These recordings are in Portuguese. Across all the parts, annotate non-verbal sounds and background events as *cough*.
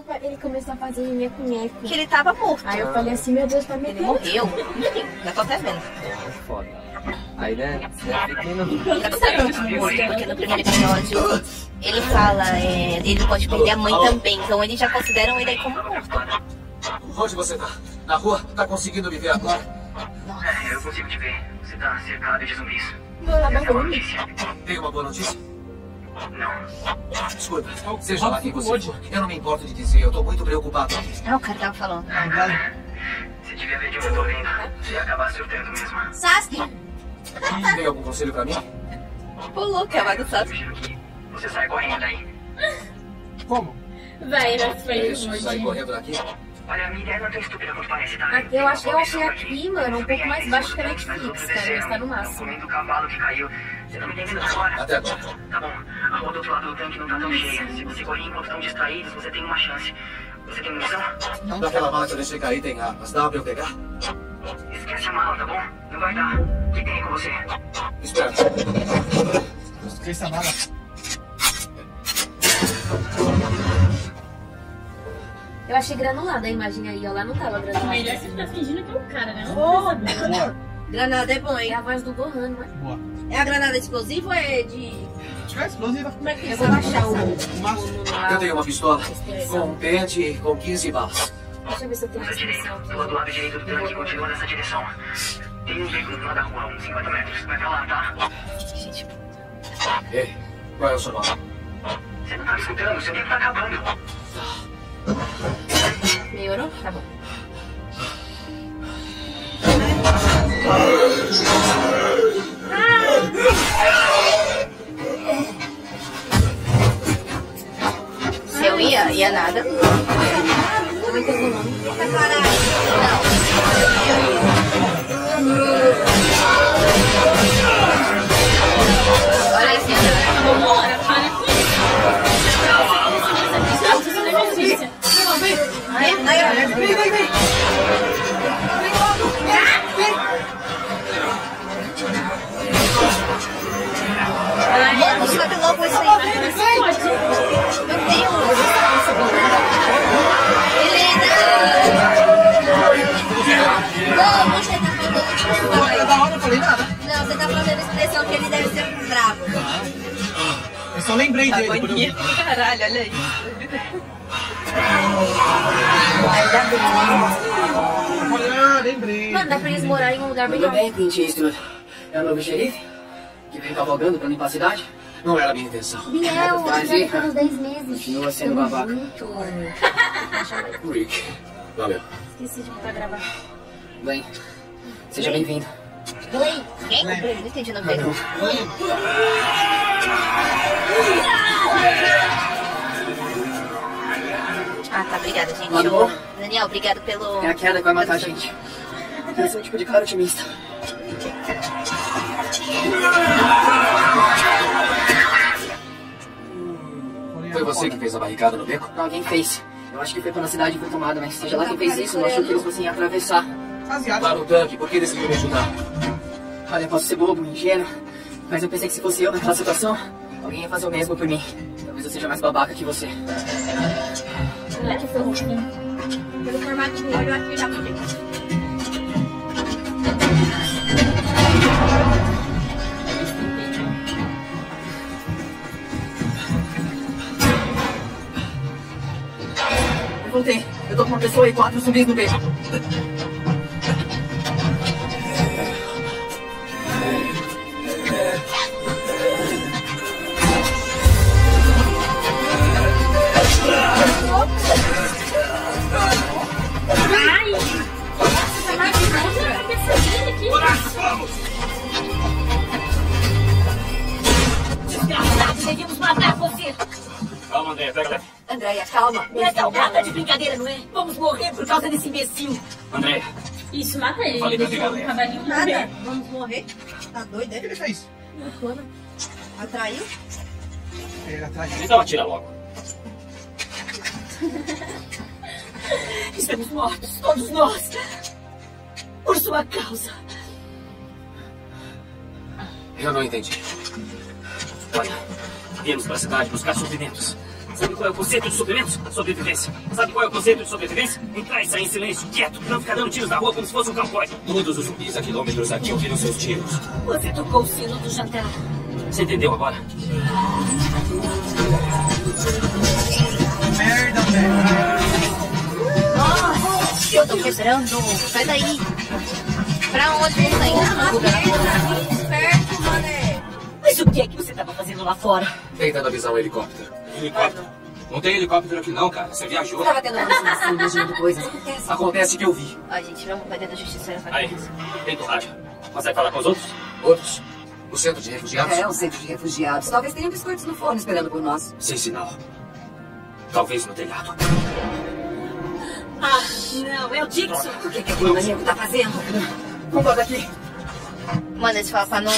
que eu- ele começou a fazer nheco-nheco. Que ele tava morto. Aí eu falei assim, meu Deus, tá me Ele morreu. Já tô até vendo. Foda. Aí, né? Tanto morto, porque no primeiro episódio ele fala, é, ele pode perder a mãe também, então eles já consideram ele aí como morto. Onde você tá? Na rua? Tá conseguindo me ver agora? É, eu consigo te ver. Você tá cercado de zumbis. Vou lá Essa é notícia. Tem uma boa notícia? Não. Escuta, seja lá quem você for, eu não me importo de dizer, eu tô muito preocupado. Ah, o cara tava falando. Você devia ver de onde eu tô vendo. Você ia acabar surtando mesmo. Sasuke! Tem algum conselho pra mim? Pulou, que é do Sasuke. Que você saia correndo daí. Como? Vai, na É frente. isso, sai correndo daqui. Olha, a minha ideia não é tão estúpida quanto parece, tá? Aqui eu achei- eu achei aqui, mano, um pouco mais baixo que a Netflix, cara, mas tá no máximo. comendo o cavalo que caiu. Você tá me entendendo agora? Até agora. Tá bom. A rua do outro lado do tanque não tá tão cheia. Se você correr enquanto estão distraídos, você tem uma chance. Você tem munição? Naquela mala que eu deixei cair tem armas. Dá pra eu pegar? Esquece a mala, tá bom? Não vai dar. O que tem com você? Espera. Essa mala. Eu achei granulada a imagem aí, ó. Lá não tava granulada. Melhor você ficar fingindo que é o cara, né? Não saber. Granada é bom, É hein? a voz do Gohan, não é? Boa. É a granada explosiva ou é de. É explosiva. Como é que eu vou achar o... Eu tenho uma pistola com um pente com 15 balas. Deixa eu ver se eu tenho essa aqui. lado direito do tanque e continua nessa direção. Tem um beco no final da rua, uns 50 metros. Vai pra lá, tá? Gente, Ei, qual é o seu nome? Você não tá me escutando, seu tempo tá acabando. Melhorou? Tá bom. Ia, ia nada. Como Lembrei dele. quando eu vi. Agonia do caralho, olha isso. Ah, lembrei. Mano, dá pra eles morarem em um lugar Tudo melhor. bem, Clint Eastwood? É o novo xerife? Que veio cavalgando pra limpar a cidade? Não era a minha intenção. Biel, Tá, já Zica. ficou uns 10 meses. Continua sendo Tamo babaca. junto. *laughs* Rick. Valeu. Esqueci de pra gravar. Bem, seja bem-vindo. Oi. Quem? Não entendi o nome dele. Ah, tá, obrigada, gente. Daniel, obrigado pelo. É a queda que vai matar a gente. Eu sou o tipo de cara otimista. Foi você que fez a barricada no beco? Alguém fez. Eu acho que foi quando a cidade foi tomada, mas seja lá quem fez isso, não achou que eles fossem atravessar. Asiático. Lá no tanque, por que decidiu me ajudar? Olha, posso ser bobo, ingênuo, mas eu pensei que se fosse eu naquela situação, alguém ia fazer o mesmo por mim. Talvez eu seja mais babaca que você. Como é que foi último? Pelo formato do olho, eu acho que já mudei. Eu voltei. Eu tô com uma pessoa e quatro zumbis no beco. Andréia, calma. Essa é gata de brincadeira, não é? Vamos morrer por causa desse imbecil. André, Isso, mata ele. Falei pra pegar o cavalinho Nada, vamos morrer. Tá doido, O que é? ele fez? Atraiu? Ele atrás. então atira logo. *laughs* Estamos mortos, todos nós. Por sua causa. Eu não entendi. Olha, viemos pra cidade buscar suprimentos. Sabe qual é o conceito de suprimentos? Sobrevivência. Sabe qual é o conceito de sobrevivência? Entrar e sair em silêncio, quieto, não ficar dando tiros na rua como se fosse um cowboy. Todos os zumbis a quilômetros aqui ouviram seus tiros. Você tocou o sino do jantar. Você entendeu agora? Merda, merda. Eu tô quebrando. Sai daí. Pra onde você tá indo? Esperto, mané. Mas o que é que você estava fazendo lá fora? Tentando avisar um helicóptero. Helicóptero? Não tem helicóptero aqui não, cara. Você viajou. Tava tendo uma assim, imaginando coisas. Acontece. *laughs* Acontece que eu vi. Ó, gente, vamos vai dentro da justiça. Vai Aí, tem do rádio. Consegue falar com os outros? Outros? O centro de refugiados? É um centro de refugiados. Talvez tenham biscoitos no forno esperando por nós. Sem sinal. Talvez no telhado. Ah, não, é o Dixon. O que, que aquele maníaco tá fazendo? Vamos lá daqui. Mano, eles falam pra não.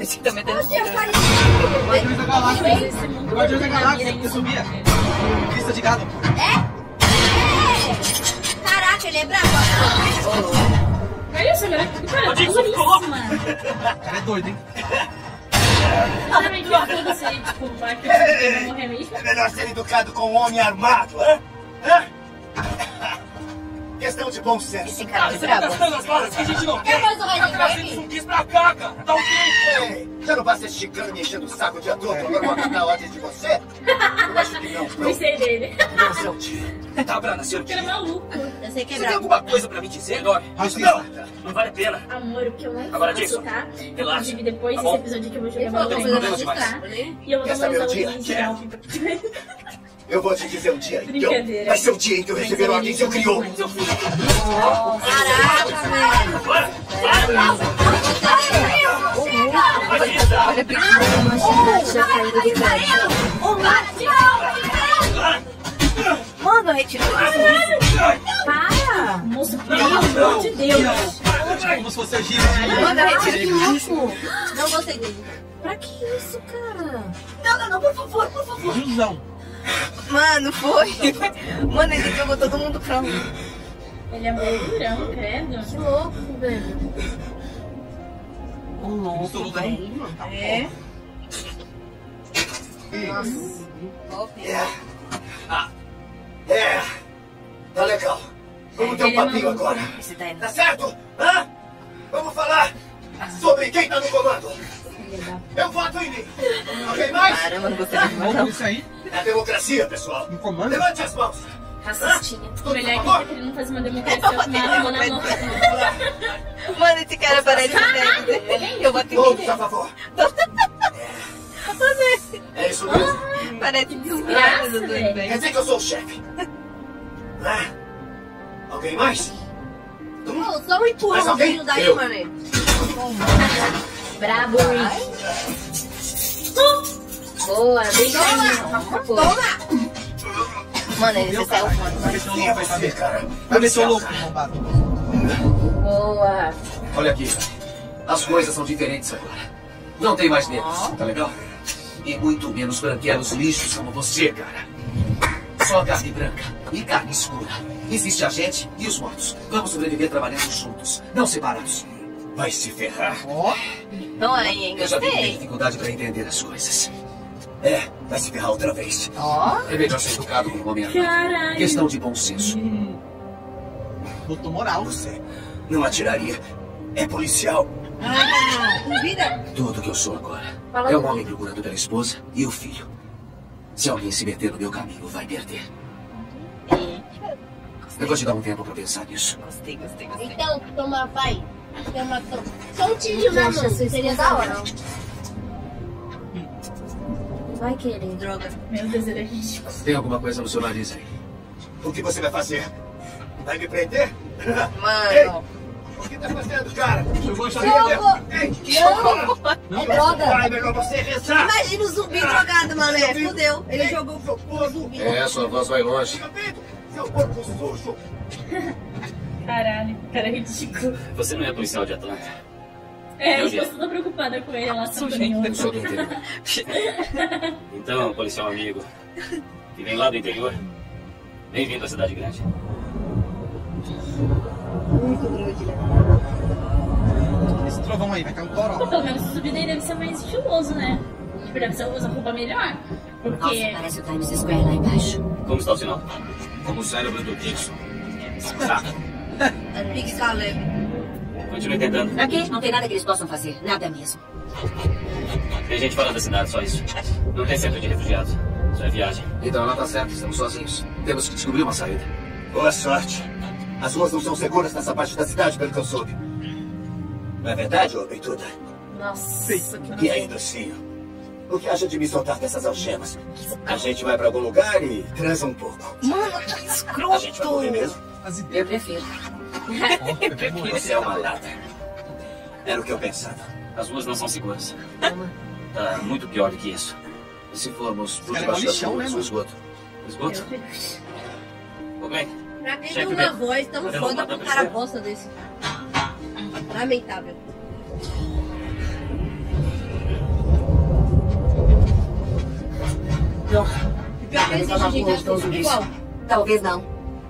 Esse que tá metendo Guardiões da Galáxia. Guardiões da Galáxia, que subia. Lista de gado. Caraca, ele é. Olha isso, que cara, Dixon, ficou louco. é doido, hein? Também que eu tipo, vai que você vai morrer mesmo. É melhor ser educado com um homem armado, hã? Hã? Questão de bom senso. Esse cara é Você tá gastando as balas que a gente não Quer tem. mais um Tá trazendo zumbis pra cá, cara. Dá um tempo. Ei, já não basta esticando e me enchendo o saco o dia todo pra não acatar ordens de você? Eu acho que não, pronto. Gostei dele. Não, seu tio. Tá, Brana, seu Ele é dia. maluco. Eu sei que é Você tem alguma coisa pra me dizer, Dori? Racista. Não vale a pena. Amor, o que eu não Agora, faço, Jason, tá? Eu relaxa, dividir depois tá esse bom? episódio que eu vou jogar que nome. você problema demais. E eu vou Quer dar saber mais o dia? ordens *laughs* geral. Eu vou te dizer um dia, então. Brincadeira. Vai ser o dia em que eu receber ordens e eu criou. Eu fui. Caraca, velho. Bora! Vai, Mano, retira Para. Moço, pelo amor de Deus. Como se fosse a Gigi. Mano, retira Que louco. Não gostei dele. Pra que isso, cara? Não, não, não, por favor, por favor. Jusão. Mano, foi. *laughs* Mano, ele jogou todo mundo pra lá. Ele é meio durão, credo. Que louco, velho. O louco, velho. É. É. É. Tá legal. Vamos ter um é papinho agora. Você tá indo. Tá certo? Hã? Vamos falar sobre quem tá no comando. Eu voto em mim. Alguém mais? Caramba, não gostei Louco isso aí. É democracia, pessoal. No comando. Levante as mãos. Racistinha. O melhor é que tá querendo fazer uma democracia com uma arma na mão. Mano, esse cara *laughs* parece que Eu vou ter Todos que a favor. É isso Ah. mesmo. Parece desgraça do. Quer dizer que eu sou o chefe. Hã? Alguém mais? Pô, só um Mais empurrãozinho alguém? daí, Eu. mané. Brabo. Boa, bem Toma. Mano, ele se saiu fora. Vai Quem é louco, vai você, saber. cara? Vai o Licença. louco, arrombado. Boa. Olha aqui. As coisas são diferentes agora. Não tem mais negros, tá legal? E muito menos branquelos lixos como você, cara. Só carne branca e carne escura. Existe a gente e os mortos. Vamos sobreviver trabalhando juntos, não separados. Vai se ferrar. Então aí, hein? Eu já Gostei. dificuldade pra entender as coisas. É, vai se ferrar outra vez. Ó. É melhor ser educado como homem armado. Caralho. Questão de bom senso. botou moral. Você não atiraria. É policial. Duvida? Tudo que eu sou agora Fala é um homem procurando pela esposa e o filho. Se alguém se meter no meu caminho, vai perder. Eu vou te dar um tempo pra pensar nisso. Gostei, gostei, gostei. Então, toma, vai. Toma, toma. Só um tiro na mão. Seria da hora. Vai querer. Droga. Meu Deus, ele é ridículo. Tem alguma coisa no seu nariz aí? O que você vai fazer? Vai me prender? Mano. O que tá fazendo, cara? Eu vou achar Fogo! Ei, que É droga. Vai, melhor você rezar. Imagina o zumbi drogado, mané. Fudeu. Ele jogou Seu porco. É, sua voz vai longe. Seu porco sujo. Caralho, cara é ridículo. Você não é policial de Atlanta. É, Eu eu tô toda preocupada com ele lá, Eu Santoninho. sou do interior. *laughs* Então, policial amigo, que vem lá do interior, bem-vindo à cidade grande. Esse trovão aí, vai cair um Pô, toró. pelo menos o subir daí deve ser mais estiloso, né? Deve ser usa roupa melhor. Nossa, Porque. parece o Times Square lá embaixo. Como está o sinal? Como o cérebro do Dixon. *laughs* Tá. Big Caleb. Continue tentando. Aqui não tem nada que eles possam fazer. Nada mesmo. Tem gente fora da cidade, só isso. Não tem centro de refugiados. Só é viagem. Então ela tá certa, estamos sozinhos. Temos que descobrir uma saída. Boa sorte. As ruas não são seguras nessa parte da cidade, pelo que eu soube. Não é verdade, ô peituda? Nossa, que E aí, docinho? O que acha de me soltar dessas algemas? A gente vai pra algum lugar e transa um pouco. Mano, que A gente vai escroto. morrer mesmo? Eu prefiro. Você é uma lata. Era o que eu pensava. As ruas não são seguras. Tá muito pior do que isso. E se formos por é debaixo das ruas, né, o esgoto? Esgoto? Ô, Glenn, Pra quem tem bem. uma voz tão o foda pra comandante um cara bosta desse. Lamentável. E pior que existe, gente, com acho que é zumbis. igual. Talvez não.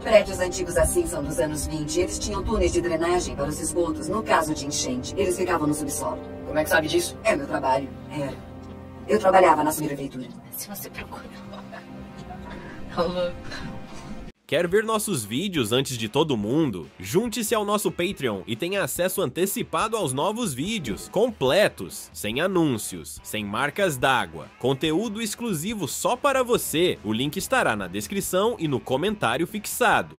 Prédios antigos assim são dos anos 20. Eles tinham túneis de drenagem para os esgotos no caso de enchente. Eles ficavam no subsolo. Como é que sabe disso? É meu trabalho. Era. Eu trabalhava na subprefeitura. Se você procura. Quer ver nossos vídeos antes de todo mundo? Junte-se ao nosso Patreon e tenha acesso antecipado aos novos vídeos, completos, sem anúncios, sem marcas d'água, conteúdo exclusivo só para você. O link estará na descrição e no comentário fixado.